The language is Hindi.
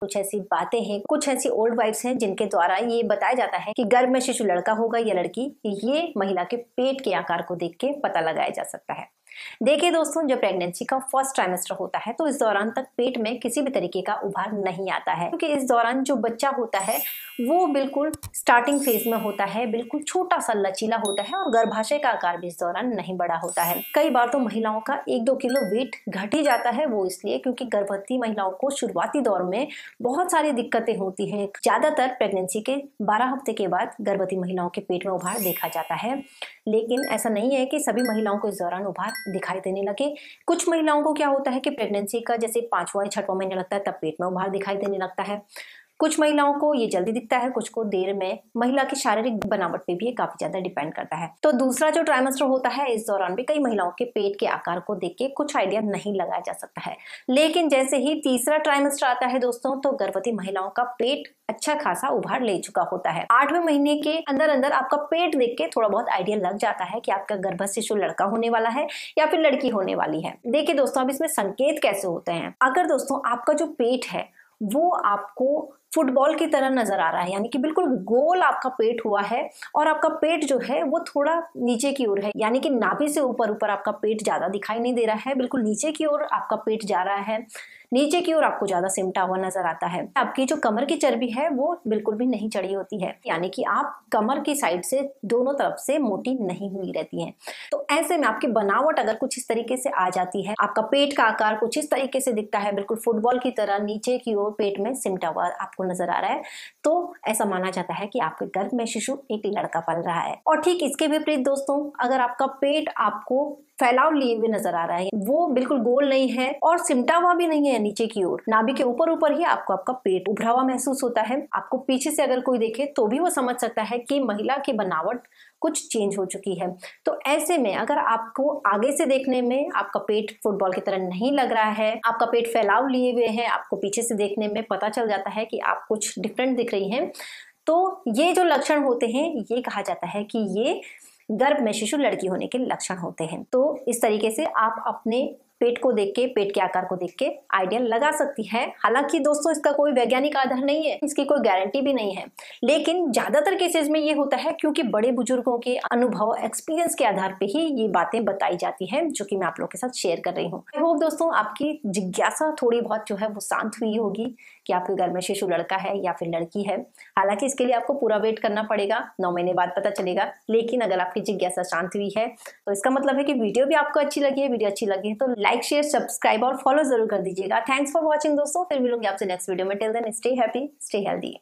कुछ ऐसी बातें हैं, कुछ ऐसी ओल्ड वाइफ्स हैं जिनके द्वारा ये बताया जाता है कि गर्भ में शिशु लड़का होगा या लड़की, ये महिला के पेट के आकार को देख के पता लगाया जा सकता है। देखिए दोस्तों, जब प्रेगनेंसी का फ़र्स्ट ट्राइमेस्टर होता है तो इस दौरान तक पेट में किसी भी तरीके का उभार नहीं आता है। क्योंकि इस दौरान जो बच्चा होता है, वो बिल्कुल स्टार्टिंग फ़ेज़ में होता है, बिल्कुल छोटा सा लचीला होता है और गर्भाशय का आकार भी इस दौरान नहीं बड़ा होता है। कई बार तो महिलाओं का एक दो किलो वेट घट ही जाता है, वो इसलिए क्योंकि गर्भवती महिलाओं को शुरुआती दौर में बहुत सारी दिक्कतें होती हैं। ज़्यादातर प्रेगनेंसी के बारह हफ़्ते के बाद गर्भवती महिलाओं के पेट में उभार देखा जाता है। लेकिन ऐसा नहीं है कि सभी महिलाओं को इस दौरान उभार दिखाई देने लगे। कुछ महिलाओं को क्या होता है कि प्रेगनेंसी का जैसे पांचवा या छठवा महीने लगता है, तब पेट में उभार दिखाई देने लगता है। कुछ महिलाओं को ये जल्दी दिखता है, कुछ को देर में। महिला की शारीरिक बनावट पे भी ये काफ़ी ज़्यादा डिपेंड करता है। तो दूसरा जो ट्राइमेस्टर होता है, इस दौरान भी कई महिलाओं के पेट के आकार को देख के कुछ आइडिया नहीं लगाया जा सकता है। लेकिन जैसे ही तीसरा ट्राइमेस्टर आता है दोस्तों तो गर्भवती महिलाओं का पेट अच्छा खासा उभार ले चुका होता है। आठवें महीने के अंदर अंदर आपका पेट देख के थोड़ा बहुत आइडिया लग जाता है कि आपका गर्भ शिशु लड़का होने वाला है या फिर लड़की होने वाली है। देखिए दोस्तों, अब इसमें संकेत कैसे होते हैं? अगर दोस्तों, आपका जो पेट है, वो आपको फुटबॉल की तरह नज़र आ रहा है, यानी कि बिल्कुल गोल आपका पेट हुआ है और आपका पेट जो है वो थोड़ा नीचे की ओर है, यानी कि नाभि से ऊपर ऊपर आपका पेट ज़्यादा दिखाई नहीं दे रहा है, बिल्कुल नीचे की ओर आपका पेट जा रहा है, नीचे की ओर आपको ज़्यादा सिमटा हुआ नज़र आता है। आपकी जो कमर की चर्बी है वो बिल्कुल भी नहीं चढ़ी होती है, यानी कि आप कमर की साइड से दोनों तरफ़ से मोटी नहीं हुई रहती है। तो ऐसे में आपकी बनावट अगर कुछ इस तरीके से आ जाती है, आपका पेट का आकार कुछ इस तरीके से दिखता है, बिल्कुल फुटबॉल की तरह नीचे की ओर पेट में सिमटा हुआ आपको नज़र आ रहा है तो ऐसा माना जाता है कि आपके गर्भ में शिशु एक लड़का पल रहा है। और ठीक इसके विपरीत दोस्तों, अगर आपका पेट आपको फैलाव लिए हुए नज़र आ रहा है। वो बिल्कुल गोल नहीं है और सिमटा हुआ भी नहीं है नीचे की ओर। नाभि के ऊपर ऊपर ही आपको आपका पेट उभरा हुआ महसूस होता है। आपको पीछे से अगर कोई देखे तो भी वो समझ सकता है कि महिला की बनावट कुछ चेंज हो चुकी है। तो ऐसे में अगर आपको आगे से देखने में आपका पेट फुटबॉल की तरह नहीं लग रहा है, आपका पेट फैलाव लिए हुए है, आपको पीछे से देखने में पता चल जाता है कि आप कुछ डिफरेंट दिख रही हैं तो ये जो लक्षण होते हैं, ये कहा जाता है कि ये गर्भ में शिशु लड़की होने के लक्षण होते हैं। तो इस तरीके से आप अपने पेट को देख के, पेट के आकार को देख के आइडिया लगा सकती है। हालाँकि दोस्तों, इसका कोई वैज्ञानिक आधार नहीं है, इसकी कोई गारंटी भी नहीं है। लेकिन ज़्यादातर केसेस में ये होता है क्योंकि बड़े बुज़ुर्गों के अनुभव, एक्सपीरियंस के आधार पे ही ये बातें बताई जाती हैं, जो कि मैं आप लोग के साथ शेयर कर रही हूँ। आई होप दोस्तों, आपकी जिज्ञासा थोड़ी बहुत जो है वो शांत हुई होगी कि आपके घर में शिशु लड़का है या फिर लड़की है। हालाँकि इसके लिए आपको पूरा वेट करना पड़ेगा, नौ महीने बाद पता चलेगा, लेकिन अगर आपकी जिज्ञासा शांत हुई है तो इसका मतलब है कि वीडियो भी आपको अच्छी लगी है, वीडियो अच्छी लगी है तो लाइक शेयर सब्सक्राइब और फॉलो ज़रूर कर दीजिएगा। थैंक्स फॉर वॉचिंग दोस्तों। फिर मिलूँगी आपसे नेक्स्ट वीडियो में। Till then stay happy stay healthy